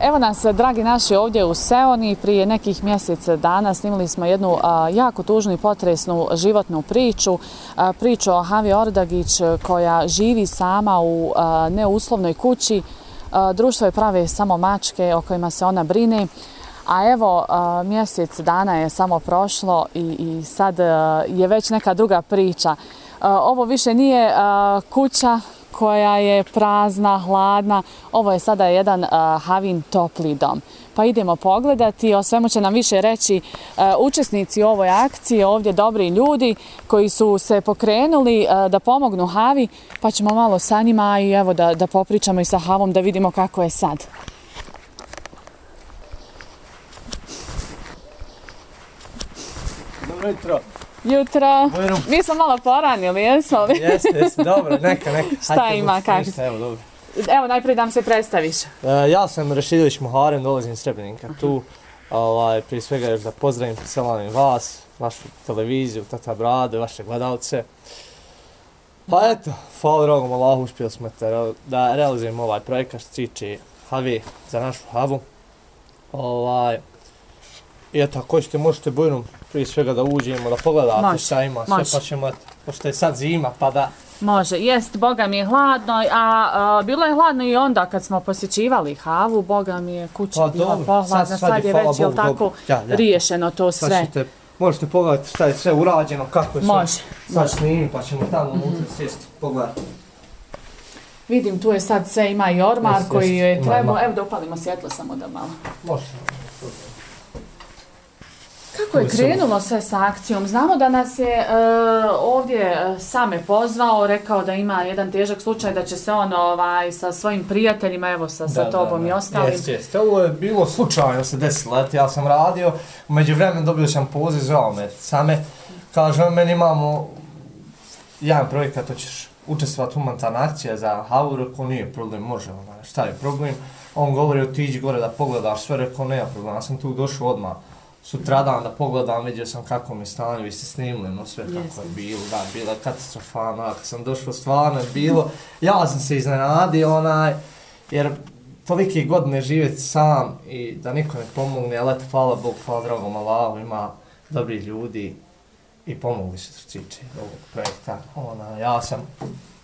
Evo nas, dragi naši, ovdje u Seoni. Prije nekih mjeseca dana snimili smo jednu jako tužnu i potresnu životnu priču. Priču o Havi Ordagić koja živi sama u neuslovnoj kući. Društvo je prave samo mačke o kojima se ona brine. A evo, mjesec dana je samo prošlo i, i sad je već neka druga priča. Ovo više nije kuća koja je prazna, hladna. Ovo je sada jedan uh, Havin topli dom. Pa idemo pogledati, o svemu će nam više reći uh, učesnici ovoj akciji, ovdje dobri ljudi koji su se pokrenuli uh, da pomognu Havi, pa ćemo malo sa njima i evo da, da popričamo i sa Havom da vidimo kako je sad. Dobro jutro. Jutro. Bujrum. Mi smo malo poranili, jesmo li? Jeste, jeste, dobro, neka, neka. Šta Hajde, ima, kako? Evo, dobro. Evo, najprije da se predstaviš. Uh, ja sam Rešidilić Muharem, dolazim iz Srebrenika tu. Ovaj, prije svega još da pozdravim, selamim vas, vašu televiziju, Tata Brade, vaše gledalce. Pa eto, hvala drogom Allahu, uspjeli smo te, da realizujemo ovaj projekat što tiče Havi za našu Havu. Ovaj, I eto, ako ćete, možete bujnom prije svega da uđemo, da pogledate može, šta ima, sve može. pa ćemo, pošto je sad zima, pa da... Može, jest, Boga mi je hladno, a, a bilo je hladno i onda kad smo posjećivali havu, Boga mi je kuća pa, bila pohladna, sad, sad, sad je, već, jel tako, ja, ja. riješeno to sve. Sad ćete, možete pogledati šta je sve urađeno, kako je sve. Može, sad snimim, pa ćemo tamo mm -hmm. unutra sjesti, pogledati. Vidim, tu je sad sve, ima i ormar yes, koji je trebao, evo da upalimo svjetlo samo da malo. Može. Kako je krenulo sve sa akcijom? Znamo da nas je uh, ovdje e, same pozvao, rekao da ima jedan težak slučaj da će se on ovaj, sa svojim prijateljima, evo sa, da, sa tobom da, da. i ostalim. Jeste, jeste. Ovo je bilo slučajno se desilo. Eto, ja sam radio, umeđu vremen dobio sam poziv, zvao me same. Kaže, meni imamo jedan projekat, to ćeš učestvovati humanitarna akcija za Havur, ako nije problem, može, ona, šta je problem? On govori, otiđi gore da pogledaš sve, rekao, nema problem, ja sam tu došao odmah sutradan da pogledam, vidio sam kako mi stanje, vi ste snimili, no sve Jeste. kako je bilo, da, bila katastrofalna, kad sam došao, stvarno je bilo, ja sam se iznenadio, onaj, jer tolike godine živjeti sam i da niko ne pomogne, ali eto, hvala Bog, hvala dragom Allahu, ima dobri ljudi i pomogli se što tiče ovog projekta, ona, ja sam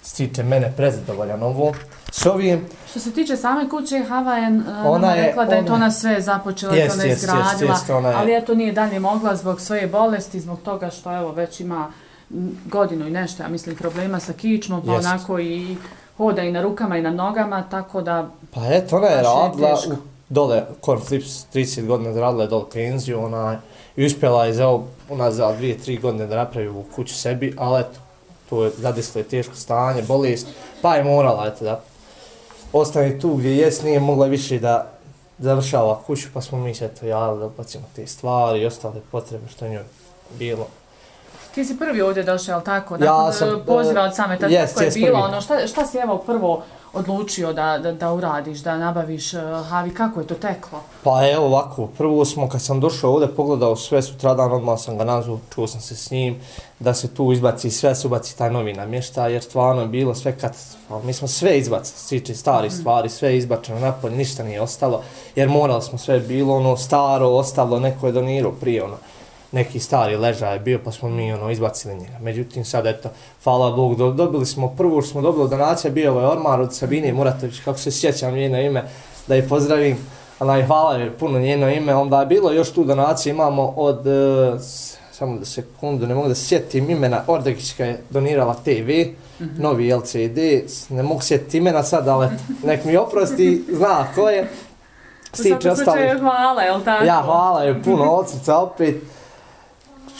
stiče mene prezadovoljan ovo. S ovim... Što se tiče same kuće, Hava je, ona je rekla da je to na sve započela, jest, to ne izgradila, jest, jest, je... ali eto nije dalje mogla zbog svoje bolesti, zbog toga što evo već ima godinu i nešto, ja mislim, problema sa kičmom, pa onako i hoda i na rukama i na nogama, tako da... Pa eto, ona je radila u, dole, Core Flips, 30 godina radila je dole penziju, ona je uspjela je za ona za dvije, tri godine da napravi u kuću sebi, ali eto, to je zadeslo je teško stanje, bolest, pa je morala eto, da ostane tu gdje jes, nije mogla više da završava kuću, pa smo mi se eto javili da opacimo te stvari i ostale potrebe što njoj bilo. Ti si prvi ovdje došao, ali tako? Ja sam... Poziva od same, tako yes, je bilo, ono, šta, šta si evo prvo odlučio da, da, da uradiš, da nabaviš uh, Havi, kako je to teklo? Pa evo ovako, prvo smo kad sam došao ovdje, pogledao sve sutradan, odmah sam ga nazvao, čuo sam se s njim, da se tu izbaci sve, se ubaci taj novi namješta, jer stvarno je bilo sve katastrofalno. Mi smo sve izbacili, stiče stari mm. stvari, sve izbačeno napolje, ništa nije ostalo, jer morali smo sve bilo ono staro, ostalo, neko je donirao prije ono neki stari ležaj bio, pa smo mi ono izbacili njega. Međutim, sad, eto, hvala Bog, do, dobili smo, što smo dobili donacija, bio ovaj ormar od Sabine Muratović, kako se sjećam njeno ime, da je pozdravim, ona hvala je puno njeno ime, onda je bilo još tu donacije, imamo od, uh, samo da sekundu, ne mogu da sjetim imena, Ordegićka je donirala TV, mm -hmm. novi LCD, ne mogu sjetiti imena sad, ali nek mi oprosti, zna ko je. Stiče ostali. Hvala, je li tako? Ja, hvala je puno od srca opet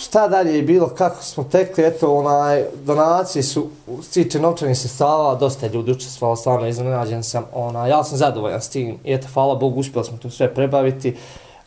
šta dalje je bilo, kako smo tekli, eto, onaj, donacije su, stiče novčanih sestava, dosta ljudi učestvalo, stvarno iznenađen sam, onaj, ja sam zadovoljan s tim, i eto, hvala Bogu, uspjeli smo to sve prebaviti,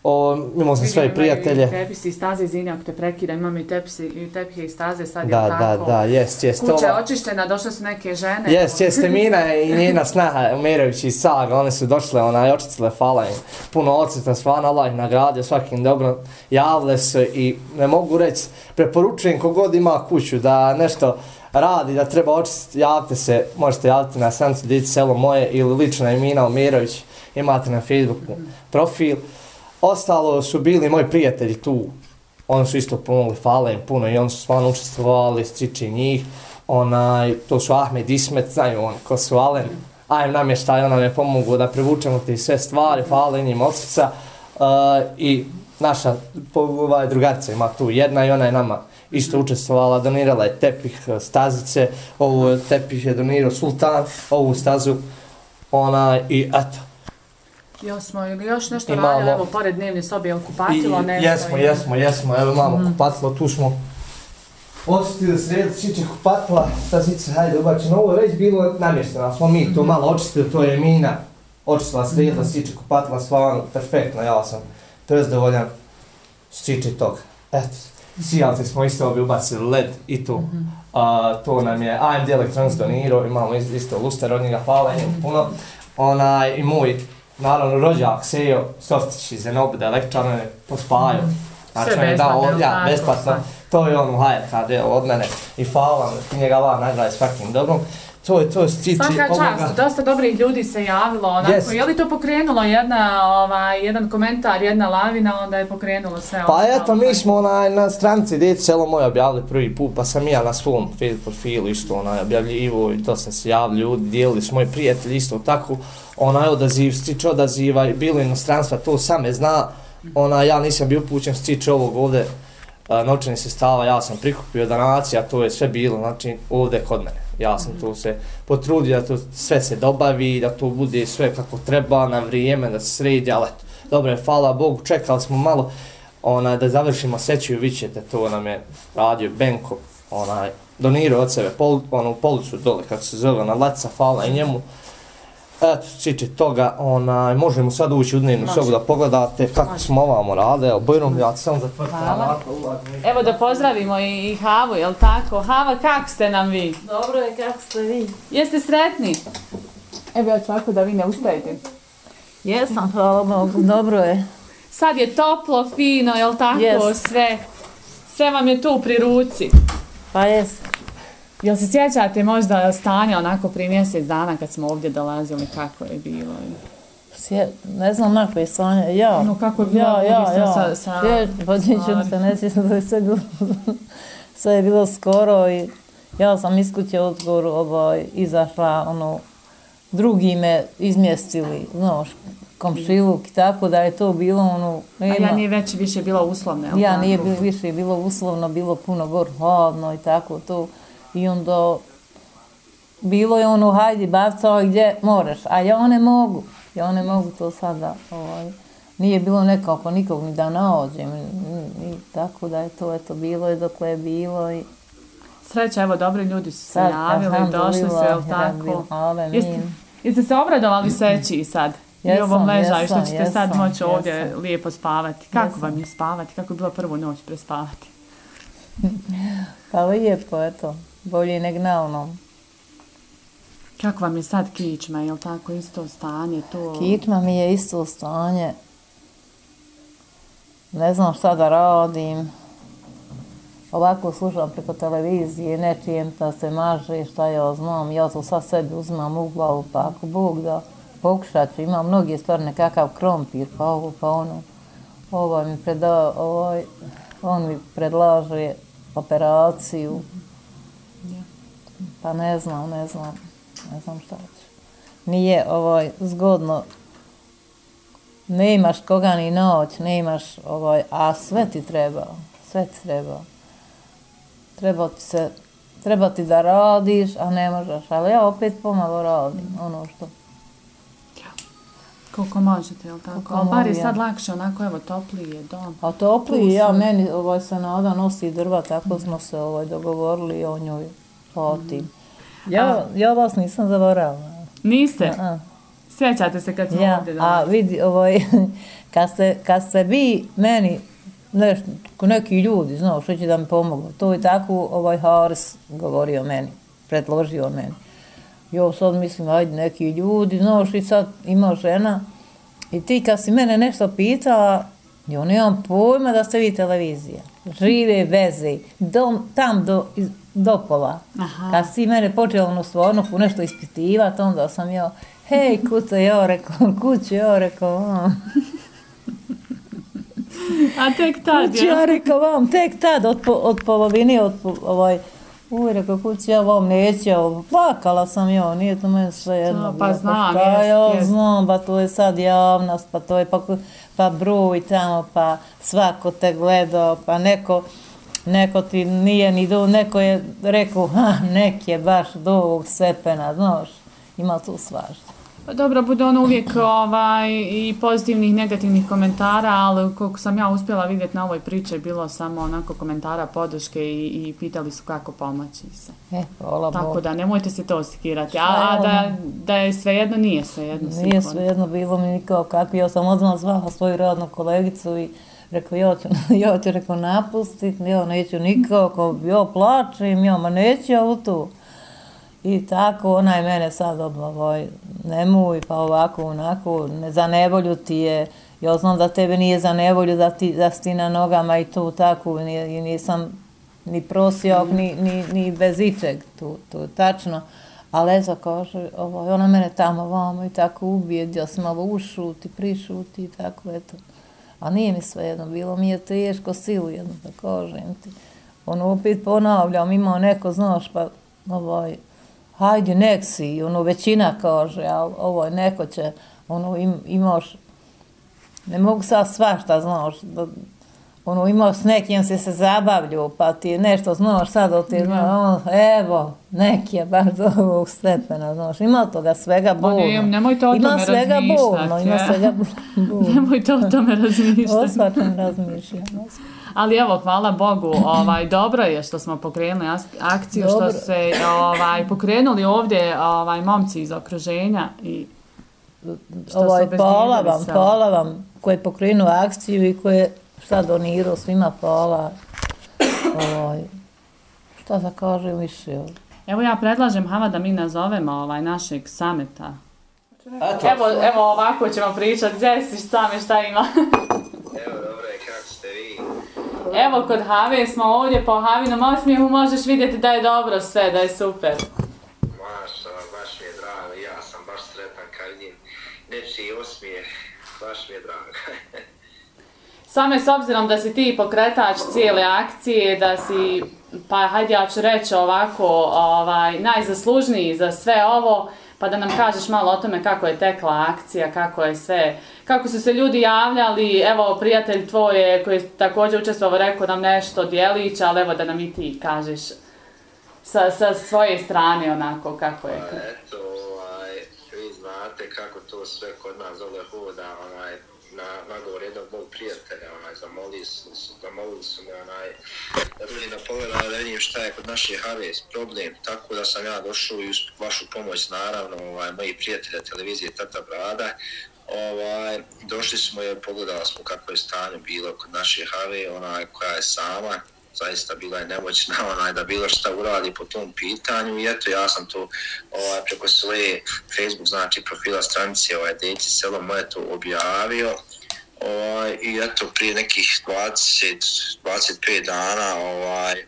O, imao sam sve prijatelje. Vidim, tepisi i staze, izvini ako te prekida, imam i tepisi i tepije i staze, sad da, je tako. Da, da, jest, jest. Kuća je očištena, došle su neke žene. Jest, jest, Mina i njena snaha, Umirović i Saga, one su došle, ona je očistile, hvala im. Puno ocita, stvarno, Allah ih nagradio, svakim dobro javle se i ne mogu reći, preporučujem kogod ima kuću da nešto radi, da treba očistiti, javite se, možete javiti na Sancu Dici, selo moje ili lično Emina Umirović imate na Facebooku profil. Ostalo su bili moji prijatelji tu, oni su isto pomogli, hvala im puno i oni su stvarno učestvovali, striči njih. Onaj, to su Ahmed Ismet, znaju on, ko su Alen, ajem nam je šta ona me pomogu da privučemo te sve stvari, hvala im od srca. Uh, e, I naša ovaj, drugarica ima tu jedna i ona je nama isto učestvovala, donirala je tepih e, stazice, ovu tepih je donirao Sultan, ovu stazu, ona i eto. Još smo ili još nešto Imamo, radili, evo, pored dnevne sobe, je kupatilo, ne? Jesmo, jesmo, jesmo, evo imamo mm. kupatilo, tu smo očistili sred, čiče kupatila, stazice, hajde, ubačeno, ovo je već bilo namješteno, smo mi to mm. malo očistili, to je mina, očistila sred, mm. siče kupatila, stvarno, perfektno, ja sam prezdovoljan, siče toga. Eto, Sijalce smo isto obi ubacili led i tu. Mm -hmm. uh, to nam je AMD Electronics donirao, imamo isto luster od njega, hvala mm puno. Onaj, i moj, naravno, rođak Sejo, softić iz Enobu, da elektrone pospaju. Mm. Znači, Sve besplatno, ja, besplatno. To je on u HRKD od mene. I hvala vam, njega vam nagrada s fucking dobrom to je to stiče Svaka čast, ovoga... dosta dobrih ljudi se javilo, onako, yes. je li to pokrenulo jedna, ovaj, jedan komentar, jedna lavina, onda je pokrenulo sve Pa eto, mi smo onaj, na stranci Djeti selo moje objavili prvi put, pa sam ja na svom Facebook profilu isto onaj, objavljivo i to sam se javili ljudi, dijelili su moji prijatelji isto tako, onaj odaziv, stiče odaziva, bilo inostranstva, to same zna, ona ja nisam bio upućen stiče ovog ovde, novčani se stava, ja sam prikupio donacija, to je sve bilo, znači, ovde kod mene. Ja sam tu se potrudio da to sve se dobavi, da to bude sve kako treba na vrijeme, da se sredi, ali eto, dobro je, hvala Bogu, čekali smo malo ona, da završimo seću, vi ćete, to nam je radio Benko, onaj, donirao od sebe pol, onu policu dole, kako se zove, na leca, hvala i njemu, Eto, čiče toga, onaj, možemo sad ući u dnevnu sobu da pogledate kako Može. smo ovamo rade. Evo, Bojrom, ja sam za tvrtka. Hvala. Evo da pozdravimo i, i Havu, jel tako? Hava, kako ste nam vi? Dobro je, kako ste vi? Jeste sretni? Evo ja ću da vi ne ustajete. Jesam, hvala Bogu, dobro je. Sad je toplo, fino, jel tako? Yes. Sve. Sve vam je tu pri ruci. Pa jest. Jel se sjećate možda stanja onako prije mjesec dana kad smo ovdje dolazili, kako je bilo? Sje, ne znam na koje stanje, ja. No kako je bilo ja, ja, ja. sa... sa Sje, pa neću se ne sjećam da je sve bilo, sve je bilo skoro i ja sam iz kuće odgovor ovaj, izašla, ono, drugi me izmjestili, znaš, komšiluk i tako da je to bilo ono... Nema, A ja nije već više bilo uslovno, Ja nije više bilo uslovno, bilo puno gor hladno i tako to. I onda bilo je ono, hajdi, bavca, gdje moraš, a ja one mogu. Ja one mogu to sada, ovaj, nije bilo nekako nikog ni da naođem. I, i, tako da je to, eto, bilo je dok je bilo i... Sreća, evo, dobri ljudi su se javili, došli su, jel tako? Jeste, jeste se obradovali seći sad? Jesam, I ovom ležaju, što ćete jesam, sad moći ovdje jesam. lijepo spavati. Kako jesam. vam je spavati? Kako je bilo prvu noć prespavati? pa lijepo, eto bolje nek na onom. Kako vam je sad kičma, je li tako isto stanje? To... Kičma mi je isto stanje. Ne znam šta da radim. Ovako slušam preko televizije, ne čijem da se maže, šta ja znam. Ja to sad sebi uzmam u glavu, pa ako Bog da pokušat ću. Ima mnogi stvari, nekakav krompir, pa ovo, pa ono. Ovo mi preda, ovaj, on mi predlaže operaciju. Pa ne znam, ne znam, ne znam šta ću. Nije ovaj, zgodno, ne imaš koga ni noć, ne imaš, ovaj, a sve ti treba, sve ti treba. Treba ti se, treba ti da radiš, a ne možeš, ali ja opet pomalo radim, ono što. Koliko možete, jel tako? Ali bar je sad lakše, onako, evo, topliji je dom. A topliji, ja, meni ovaj, se nada nosi drva, tako smo se ovaj, dogovorili o njoj poti. Mm. Ja, a, ja vas nisam zaboravila. Niste? A, a. Sjećate se kad smo ja, ovdje A vidi, ovaj, kad, ste, kad ste vi meni, neš, neki ljudi, znaš, što će da mi pomogu, to je tako ovaj Haris govorio meni, predložio meni. Jo, sad mislim, ajde, neki ljudi, znaš, i sad ima žena, i ti kad si mene nešto pitala, jo, nemam pojma da ste vi televizija. Žive veze, dom, tam do, do pola. Aha. Kad si mene počela ono stvarno nešto ispitivati, onda sam ja, hej, kuca, ja rekao, kuće, ja rekao, vam. A tek tad Kući, ja je. rekao, vam, tek tad, od, po, od polovine, od po, ovaj, Uj, rekao, kući, ja vam neću, ja ovo, plakala sam ja, nije to meni sve jedno. To, pa bilo, znam, šta jest, ja jest. znam, pa to je sad javnost, pa to je pa, pa broj tamo, pa svako te gledao, pa neko, neko ti nije ni do, neko je rekao, ha, nek je baš do ovog stepena, znaš, ima tu svašta. Pa dobro, bude ono uvijek ovaj, i pozitivnih i negativnih komentara, ali koliko sam ja uspjela vidjeti na ovoj priči, bilo samo onako komentara podrške i, i pitali su kako pomoći se. E, hvala Tako da, nemojte se to osikirati. A, da, ono? da je svejedno, nije svejedno. Nije svejedno bilo mi nikao kakvi, ja sam odmah zvala svoju radnu kolegicu i rekao, ja ću, ja ću rekao, napustit, ja neću nikako, ja plačem, ja, ma neću ja u tu. I tako, ona je mene sad oblavoj, nemoj, pa ovako, onako, ne, za nevolju ti je, ja znam da tebe nije za nevolju, da, ti, da si ti na nogama i to tako, i nisam ni prosio, ni, ni, ni bez ičeg, tu, tu, tačno. Ali eto, kaže, ovo, ona mene tamo vamo i tako ubije, ja sam malo ušuti, prišuti i tako, eto. A nije mi sve jedno, bilo mi je teško silu jedno, da kažem ti. Ono, opet ponavljam, imao neko, znaš, pa, ovaj, hajde, nek si, ono, većina kaže, ali ovo, je neko će, ono, im, imaš, ne mogu sad svašta, znaš, da, ono, imao s nekim se se zabavlju, pa ti nešto, znaš, sad ti, znaš, ono, evo, neki je baš do ovog stepena, znaš, ima toga svega bolno. ne, nemojte o ima tome svega bolno, ima svega bolno. Nemojte o tome O razmišljati. svačem razmišljam. o svačem. Ali evo, hvala Bogu, ovaj, dobro je što smo pokrenuli akciju, Dobro. što se ovaj, pokrenuli ovdje ovaj, momci iz okruženja i Što su ovaj, obezbijedili pola vam, pola vam, ko je pokrenuo akciju i ko je šta donirao svima pola. Ovaj, šta da kažem više? Evo ja predlažem Hava da mi nazovemo ovaj našeg sameta. Eto, Evo, evo ovako ćemo pričati, gdje si same šta ima. Evo, dobro je, kako ste vi? Evo kod Have smo ovdje po Havinom osmijehu možeš vidjeti da je dobro sve, da je super. Maša, baš mi je drago, ja sam baš sretan kad vidim nečiji osmijeh, baš mi je drago. Same s obzirom da si ti pokretač cijele akcije, da si, pa hajde ja ću reći ovako, ovaj, najzaslužniji za sve ovo, pa da nam kažeš malo o tome kako je tekla akcija, kako je sve, kako su se ljudi javljali, evo prijatelj tvoj je koji je također učestvovao rekao nam nešto dijelić, ali evo da nam i ti kažeš sa, sa svoje strane onako kako je. Pa eto, ovaj, vi znate kako to sve kod nas dole hoda, onaj, na nagovor jednog mog prijatelja, onaj, zamolili su, zamolili su me, onaj, da dođem da pogleda, da vidim šta je kod naše Harvest problem, tako da sam ja došao i uz vašu pomoć, naravno, ovaj, moji prijatelja televizije Tata Brada, ovaj, došli smo i pogledali smo kako je stanje bilo kod naše Have, ona koja je sama, zaista bila je nemoćna onaj, da bilo šta uradi po tom pitanju i eto ja sam to ovaj, preko svoje Facebook znači profila stranice ovaj, Deci selo moje to objavio ovaj, i eto prije nekih 20, 25 dana ovaj,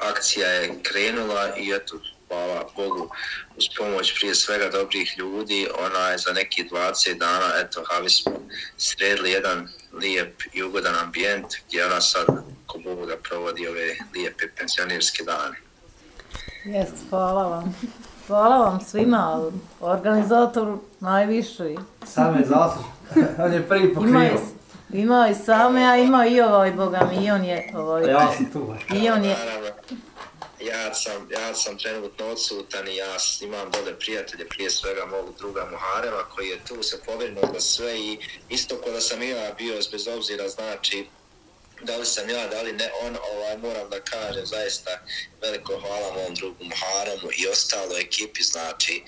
akcija je krenula i eto hvala Bogu uz pomoć prije svega dobrih ljudi onaj za neki 20 dana eto Havi smo sredili jedan lijep i ugodan ambijent gdje ona sad ko Bogu da provodi ove lijepe pensionirske dane. Jest, hvala vam. Hvala vam svima, organizatoru najviši. same zaslužen. On je prvi pokrivo. ima i same, a ima i ovaj, boga mi, i on je, ovaj, Ja sam tu. i on je, Naravno, ja sam, ja sam trenutno odsutan i ja imam dole prijatelje, prije svega mogu druga Muhareva koji je tu se pobrinuo za sve i isto ko da sam ja bio bez obzira znači da li sam ja, da li ne on, ovaj, moram da kažem zaista veliko hvala mom drugu Muharemu i ostalo ekipi, znači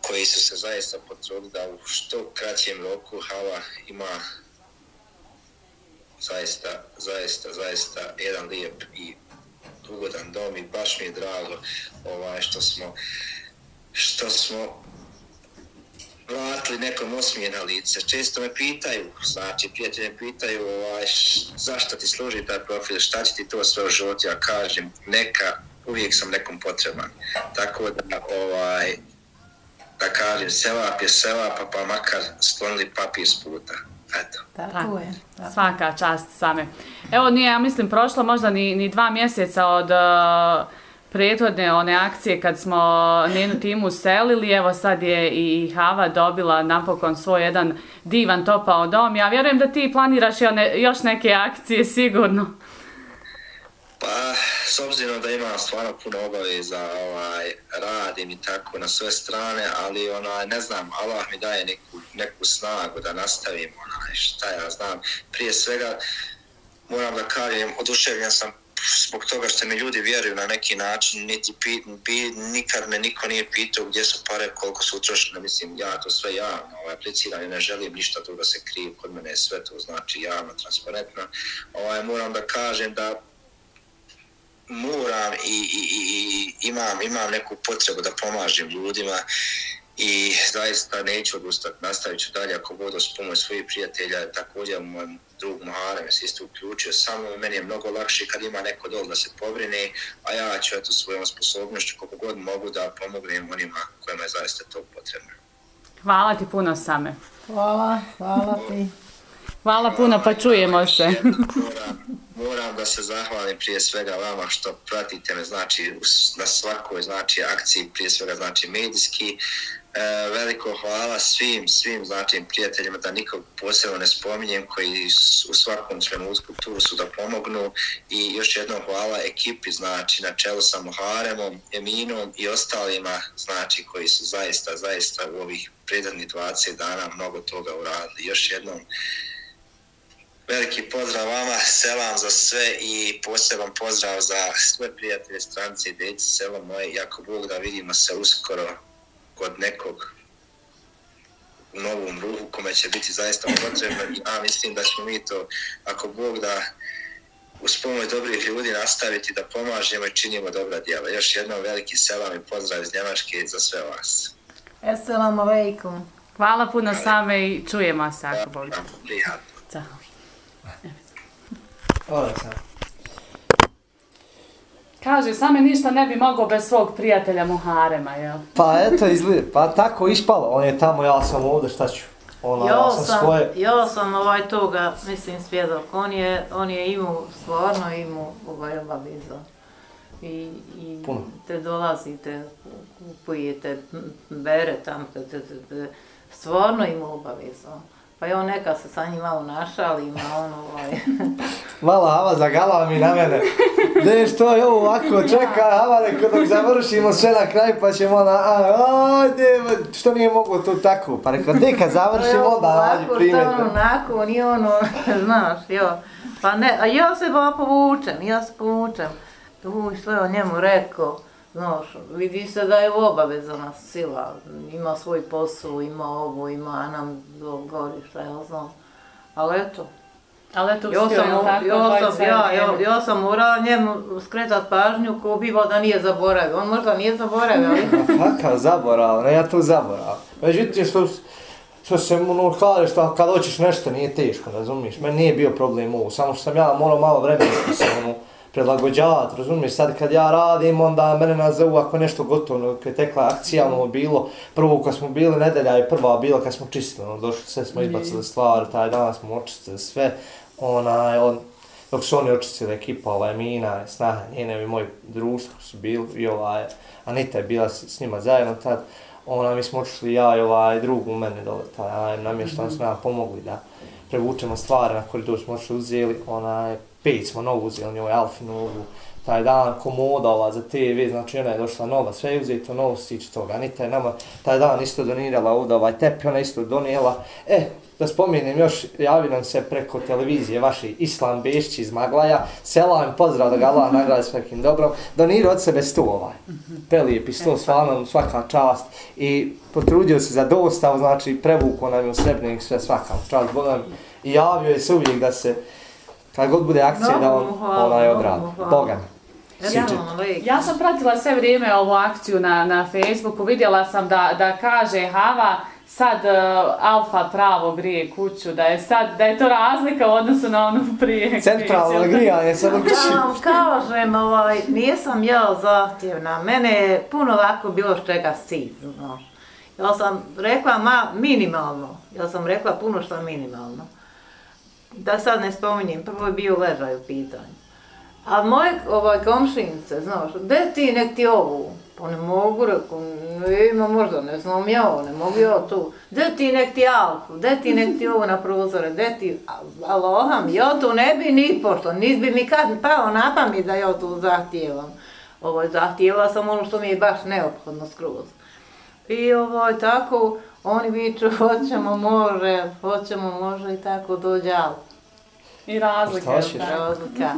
koji su se zaista potrudili da u što kraćem roku Hava ima zaista, zaista, zaista jedan lijep i ugodan dom i baš mi je drago ovaj, što smo što smo vratili nekom osmije na lice. Često me pitaju, znači prijatelji me pitaju ovaj, zašto ti služi taj profil, šta će ti to sve u životu, ja kažem neka, uvijek sam nekom potreban. Tako da ovaj, da kažem, sevap je sevap, pa makar sklonili papir s puta. Eto. Tako je. Tako. Svaka čast same. Evo nije, ja mislim, prošlo možda ni, ni dva mjeseca od uh, prethodne one akcije kad smo njenu timu selili, evo sad je i Hava dobila napokon svoj jedan divan topao dom. Ja vjerujem da ti planiraš još neke akcije sigurno. Pa, s obzirom da imam stvarno puno obaveza, ovaj, radim i tako na sve strane, ali onaj, ne znam, Allah mi daje neku, neku snagu da nastavim, onaj, šta ja znam. Prije svega, moram da kažem, oduševljen sam zbog toga što mi ljudi vjeruju na neki način, niti pi, bi, nikad me niko nije pitao gdje su pare, koliko su utrošene, mislim, ja to sve javno ovaj, apliciram i ne želim ništa tu da se krije, kod mene je sve to znači javno, transparentno. Ovaj, moram da kažem da moram i, i, i imam, imam neku potrebu da pomažem ljudima i zaista neću odustati, nastavit ću dalje ako budu s pomoć svojih prijatelja, također moj drug Mahare me se isto uključio, samo meni je mnogo lakše kad ima neko dol da se pobrine, a ja ću eto svojom sposobnošću koliko god mogu da pomognem onima kojima je zaista to potrebno. Hvala ti puno same. Hvala, hvala ti. Hvala puno, pa čujemo se. Moram, moram da se zahvalim prije svega vama što pratite me, znači na svakoj znači akciji, prije svega znači medijski. E, veliko hvala svim, svim znači prijateljima da nikog posebno ne spominjem koji u svakom trenutku tu su da pomognu i još jednom hvala ekipi znači na čelu sa Muharemom, Eminom i ostalima znači koji su zaista, zaista u ovih predadnih 20 dana mnogo toga uradili. Još jednom Veliki pozdrav vama, selam za sve i poseban pozdrav za sve prijatelje strance i djeci selo moje. Jako Bog da vidimo se uskoro kod nekog u novom ruhu kome će biti zaista potrebno. Ja mislim da ćemo mi to, ako Bog da uz pomoć dobrih ljudi nastaviti da pomažemo i činimo dobra djela. Još jednom veliki selam i pozdrav iz Njemačke za sve vas. Assalamu alaikum. Hvala puno same i čujemo se ako Bog da. Prijatno. Ćao. Hvala sam. Kaže, same ništa ne bi mogao bez svog prijatelja Muharema, jel? Pa eto izgleda, pa tako ispalo. On je tamo, ja sam ovdje, šta ću? Ona, Ja ja sam sam, svoje... ja sam ovaj toga, mislim, svjedok. On je, on je imao, stvarno imao ovaj obavezu. I, i Puno. te dolazite, kupujete, bere tam, te, te, te, te, stvarno imao obavezu. Pa ja neka se sa njim malo našali, ima on ovaj... Mala Hava zagala mi na mene. Gdje što je ovo ovako, čekaj Hava, neko dok završimo sve na kraj pa ćemo ona, a, ajde, što nije moglo to tako? Pa rekao, gdje kad završimo, onda nađi Ovako, primjer. Što ono, onako, nije ono, znaš, jo. Pa ne, a ja se ba povučem, ja se povučem. Uj, što je on njemu rekao, znaš, vidi se da je obavezana sila, ima svoj posao, ima ovo, ima nam do gori, šta ja znam. Ali eto, Ali eto, ja uspio sam, tako, ja sam, ja, ja, ja sam morala njemu skretat pažnju ko biva da nije zaboravio. On možda nije zaboravio, ali... A kakav zaborav, ne, ja to zaborav. Međutim, što, što se ono kaže, što kad hoćeš nešto nije teško, razumiješ? Meni nije bio problem ovo, samo što sam ja morao malo vremena se ono, prilagođavati, razumiješ? Sad kad ja radim, onda mene nazovu ako je nešto gotovo, kad je tekla akcija, ono bilo, prvo kad smo bili, nedelja je prva bila kad smo čistili, ono, došli, sve smo izbacili stvari, taj dan smo očistili sve, onaj, on, dok su oni očistili ekipa, ovaj Mina, Snaha, njene i moj društvo su bili, i ovaj, Anita je bila s, s njima zajedno tad, ona, mi smo otišli ja i ovaj drug u mene dole, taj namještan su nam pomogli da prevučemo stvari na koridor smo uzeli, onaj, pet smo novu uzeli, njoj Alfi novu, taj dan komoda ova za TV, znači ona je došla nova, sve je uzeto novo stiče toga. Anita je nama taj dan isto donirala ovdje ovaj tepi, ona isto donijela. E, da spomenem još, javi nam se preko televizije vaši Islam Bešći iz Maglaja, selam, pozdrav da ga Allah nagradi s nekim dobrom, donirao od sebe sto ovaj. Prelijep sto, stvarno svaka čast i potrudio se za dostav, znači prevuko nam je u Srebrnik sve svaka čast, Bogam, i javio je se uvijek da se kad god bude akcija da on onaj mnogo odradi. mu hvala. Boga mi. Assalamu alaikum. Ja sam pratila sve vrijeme ovu akciju na, na Facebooku, vidjela sam da, da kaže Hava sad uh, Alfa pravo grije kuću, da je sad, da je to razlika u odnosu na onu prije. Centralno krizu. grijanje sad Da uči. vam kažem, ovaj, nisam ja zahtjevna, mene je puno ovako bilo s čega stid, znaš. Ja sam rekla ma, minimalno, ja sam rekla puno što minimalno. Da sad ne spominjem, prvo je bio ležaj u pitanju. A moje ovaj, komšinice, znaš, gde ti nek ti ovu? Pa ne mogu, reku, ne ima možda, ne znam ja ovo, ne mogu ja tu. Gde ti nek ti alfu, gde ti nek ti ovo na prozore, gde ti, aloham, ja tu ne bi ni pošto, nis bi mi kad pao na pamet da ja tu zahtijevam. Ovaj, ovo, zahtijevala sam ono što mi je baš neophodno skroz. I ovo, tako, oni viču, hoćemo, može, hoćemo, može i tako dođe alfu. I razlike. Šta ćeš? Razlika.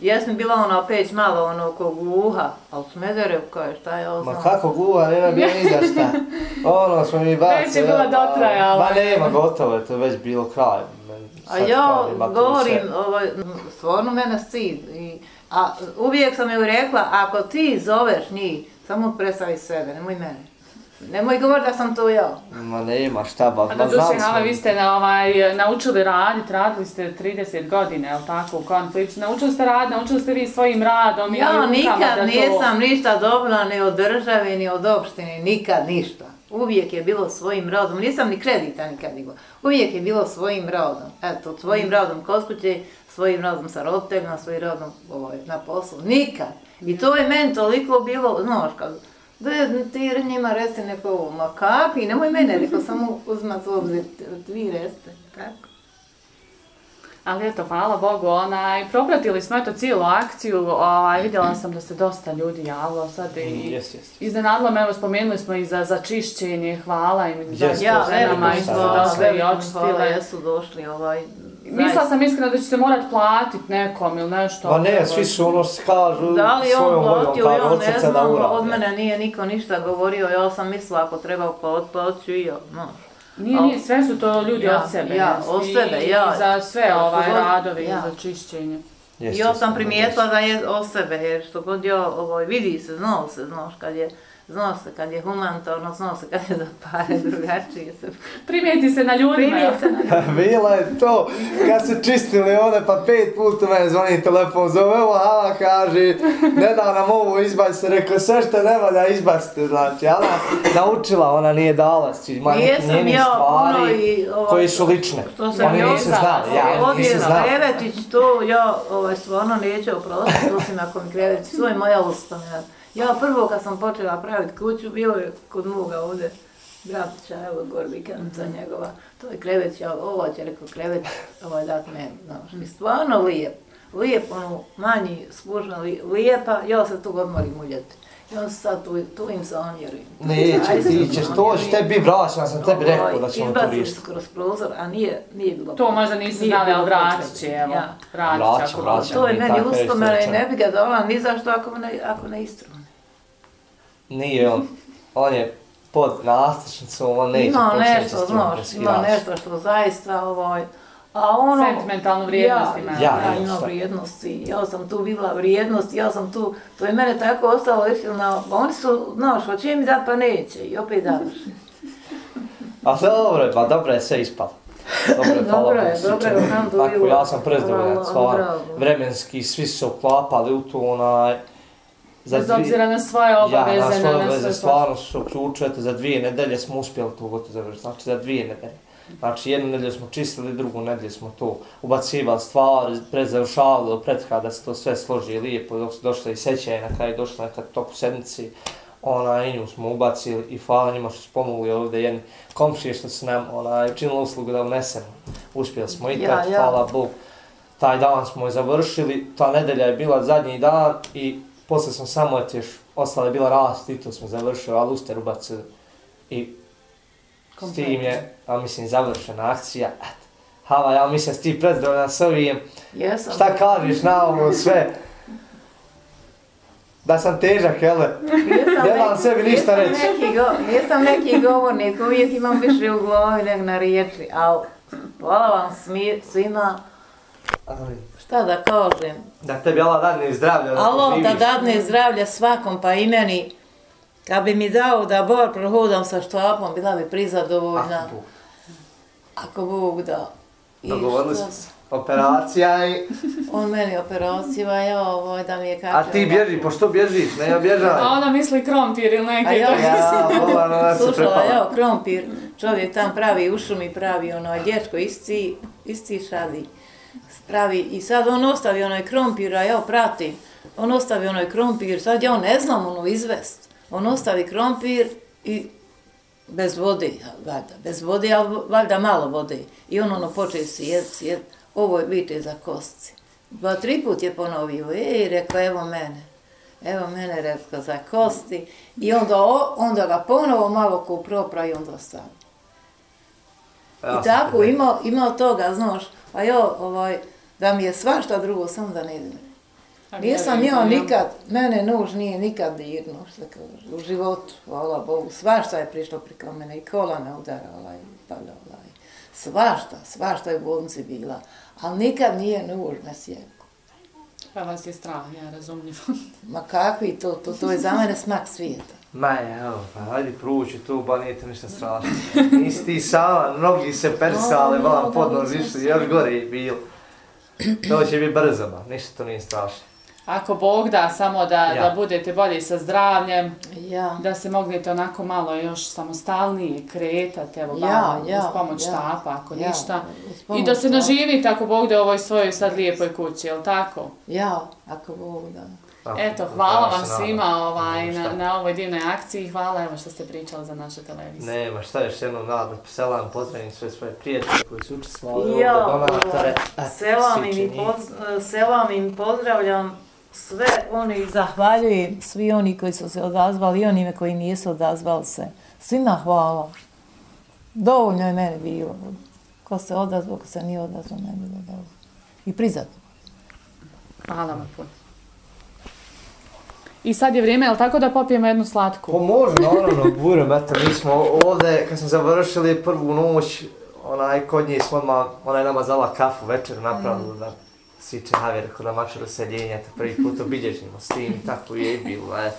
Jesam bila ona opeć malo ono oko guha, ali Smederev kaže šta je ovo Ma kako guva, nema bilo ni za šta. Ono smo mi bacili. Već je bila dotrajala. Ma nema, gotovo je, to je već bilo kraj. Men, A sad ja kao govorim, ovaj, stvarno mene stid. I, a uvijek sam joj rekla, ako ti zoveš njih, samo predstavi sebe, nemoj mene. Nemoj govor da sam to ja. Ma nema šta, ba, A ma da duše, znali Hava, smo. vi ste na, ovaj, naučili raditi, radili ste 30 godina, je li tako, u konfliktu. Naučili ste rad, naučili ste vi svojim radom i Ja rukama nikad da to- nisam ništa dobila ni od države, ni od opštine, nikad ništa. Uvijek je bilo svojim rodom, nisam ni kredita nikad digla. Uvijek je bilo svojim rodom. Eto, svojim rodom kod kuće, svojim rodom sa roditeljima, svojim rodom ovaj, na poslu. Nikad. I to je meni toliko bilo, znaš, kad da ti njima reci neko ovo, ma kapi, nemoj mene, rekao samo uzmat u obzir, vi recite, kako? Ali eto, hvala Bogu, onaj, propratili smo eto cijelu akciju, ovaj, vidjela sam da se dosta ljudi javilo sad i Jes, jes. iznenadilo me, evo spomenuli smo i za, za čišćenje, hvala im za Jeste, Ja, ženama i su došle i veliko hvala, očistile. jesu došli ovaj, Mislila sam iskreno da će se morat platit nekom ili nešto. Ma ne, svi su ono se kažu Da li je on svojom voljom, platio, ja od ne da znam, od mene nije niko ništa govorio, ja sam mislila ako treba plat, plaću i ja, znaš. Nije, nije, sve su to ljudi Ja, od sebe. ja, od i- sebe, ja. I za sve ovaj radovi, ja. za čišćenje. Jes, ja sam primijetila da je od sebe, jer što god ja ovaj, vidi se, znao se, znaš, kad je, znao se kad je humanitarno, znao se kad je za pare drugačije se. Primijeti se na ljudima. Primijeti se na Bila je to, kad su čistili one, pa pet puta mene zvoni telefon, zove ovo, hala, kaže, ne da nam ovo izbacite, rekao, sve što ne valja izbacite, znači, ona naučila, ona nije dala, si, ima neki Nijesam njenih ja puno stvari, i... Ovaj, koji su lične. Što sam Oni nisu znali, ja nisam Odvijek znao. Krevetić, to ja ovaj, stvarno neću oprostiti, osim ako mi Krevetić, to je moja uspomena. Ja prvo kad sam počela praviti kuću, bilo je kod moga ovdje, bratića, evo gor vikanica njegova, to je Krevetić, ja ovo će rekao Krevetić, ovaj dat meni, znaš, mi stvarno lijep, lijep, ono, manji, spužno, li, lijepa, ja se tu odmorim u ljeti. Ja se sad tu, tu im se onjerujem. Neće, ti ćeš, to će tebi vraćati, ja sam tebi rekao da ćemo to Izbacili riješiti. kroz prozor, a nije, nije bilo... To možda nisu nije znali, ali vratit potrebe. će, evo. Ja. Vratit će ako vraćam. To je meni uspomena i ne bi ga dala ni zašto ako ne, ako ne istrune. Nije on, on je pod nastačnicom, on neće Ima nešto, znaš, ima nešto što zaista ovaj, a ono... Sentimentalnu vrijednost ja, ima. Ja, Ja, ja ima šta? vrijednosti, ja sam tu vidjela vrijednost, ja sam tu, to je mene tako ostalo, istina, na, oni su, znaš, hoće mi dat pa neće i opet daš. A sve dobro je, pa dobro je sve ispalo. Dobro je, hvala Dobro je, dobro je. Tako, ja sam prezdovoljan, Hvala, stvarno. bravo. Vremenski, svi su se uklapali u to, onaj... Bez dvi- obzira na svoje obaveze, ja, na svoje na obaveze, sve stvarno su se uključili, eto, za dvije nedelje smo uspjeli to gotovo završiti, znači za dvije nedelje. Znači jednu nedelju smo čistili, drugu nedelju smo to ubacivali stvari, predzavršavali do pretka da se to sve složi lijepo, dok su došle i sećaje, na kraju došla neka toku sedmici, ona i nju smo ubacili i hvala njima što su pomogli ovdje jedni komšije što su nam ona, učinili uslugu da unesemo. Uspjeli smo i Ja, tad, ja. hvala Bog. Taj dan smo je završili, ta nedelja je bila zadnji dan i posle smo samo eto još, ostala je bila rast i to smo završili, ali uster ubacili i s tim je, a mislim, završena akcija. Eto. Hava, ja mislim si ti predstavljan s ovim. Jesam. Šta kažeš na ovo sve? Da sam težak? Nisam Ne dam sebi ništa reći. Neki go, neki govornik, uvijek imam više u glavi nego na riječi, ali hvala vam smi, svima, šta da kažem, Da tebi Allah dadne zdravlje, da Alo, da dadne zdravlje svakom, pa i meni, kad bi mi dao da bar prohodam sa štapom, bila bi prizadovoljna, Ako Bog. ako Bog da. I Dogovorili smo se. Operacija i... On meni operaciju, a ja ovo da mi je kako... A ti bježi, pošto bježiš? Ne, ja bježaj. A ona misli krompir ili neki. A ja, Ja, ona se Slušala, ja, krompir, čovjek tam pravi u šumi, pravi ono, dječko isti, isti šadi. Pravi, i sad on ostavi onaj krompir, a ja pratim. On ostavi onaj krompir, sad ja ne znam ono izvest. On ostavi krompir i bez vode, valjda, bez vode, ali valjda malo vode. I on ono počeo sjed, sjed, ovo je bite za kostci. Dva, tri put je ponovio, ej, rekao, evo mene. Evo mene, rekao, za kosti. I onda, o- onda ga ponovo malo ko propra i onda stavi. Ja I tako, imao, imao toga, znaš, a ja, ovaj, da mi je svašta drugo, samo da ne idem. Nisam ja nikad, mene nož nije nikad dirnuo, što kaže, u životu, hvala Bogu, svašta je prišlo priko mene, i kola me udarala, i padala, i svašta, svašta je u bolnici bila, ali nikad nije nož me sjekao. Pa vas je strah, ja razumljivo. Ma kakvi to, to, to je za mene smak svijeta. Ma evo, pa hajde pruči tu, ba nije to ništa strašno. Nisi ti sama, mnogi se persale, vam pod se- još gore je bilo. To će biti brzo, ba, ništa to nije strašno. Ako Bog da, samo da, Ja. da budete bolji sa zdravljem, Ja, da se mognete onako malo još samostalnije kretati, evo, Ja, malo, ja, uz pomoć ja. štapa, ako Ja, ništa. I da se naživite, ako Bog da u ovoj svojoj sad lijepoj kući, jel tako? ja, ako Bog da. Tako, Eto, hvala vam svima ovaj, na, na ovoj divnoj akciji. Hvala evo što ste pričali za našu televiziju. Nema, šta još jednom nadam, selam, pozdravim sve svoje prijatelje koji su učestvovali Ja, ovdje, donatore. selam im, poz, selam im pozdravljam sve oni zahvaljujem svi oni koji su se odazvali i onime koji nisu odazvali se. Svima hvala. Dovoljno je mene bilo. Ko se odazvao, ko se nije odazvao, ne bilo dobro. I prizat. Hvala vam puno. I sad je vrijeme, jel tako da popijemo jednu Pa slatku? može, naravno, buram, eto, mi smo ovdje, kad smo završili prvu noć, onaj, kod nje smo odmah, ona je nama zala kafu večer napravila, da siče Javier, rekao da mačar useljenja, eto, prvi put obilježimo s tim, tako je i bilo, eto.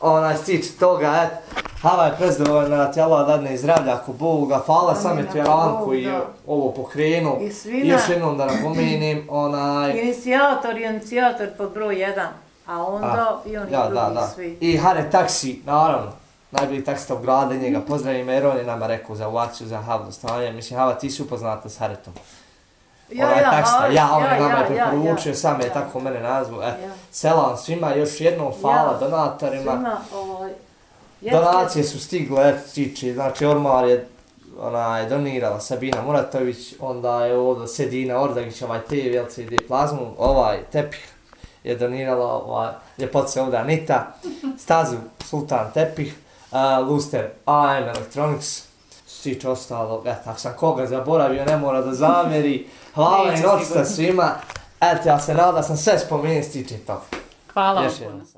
Onaj, stiče toga, eto, Hava je prezdovoljna, ti Allah dadne i zdravlja ako Boga, hvala sam je Bog koji je da. ovo pokrenuo. I svima. I još jednom da napomenem, onaj... Inicijator inicijator pod broj jedan. A onda i oni ja, drugi da, da. svi. I Hare Taksi, naravno, najbolji taksista u grada, njega pozdravim, jer on je nama rekao za ovu akciju, za Havno stanje. Mislim, Hava, ti si upoznata s Haretom. onaj taksista, Haris, ja, on je nama ja, je ja, preporučio, ja, sam je ja. tako mene nazvao. Et, Ja. Selam svima, još jednom hvala Ja. donatorima. Svima, ovaj, jeste- Donacije su stigle, et, tiče, znači Ormar je onaj, donirala Sabina Muratović, onda je ovdje Sedina Ordagić, ovaj TV, LCD plazmu, ovaj tepih je donirala, ovaj, ljepotice ovdje Anita, Stazu Sultan Tepih, uh, Luster AM Electronics, stiče ostalo, eto, ako sam koga zaboravio, ne mora da zamjeri, hvala i noćta svima, eto, ja se nadam da sam sve spomenuo stiče to. Hvala vam